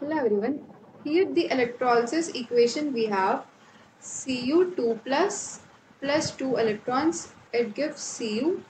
Hello everyone. Here the electrolysis equation we have. Cu2 plus plus 2 electrons. It gives Cu.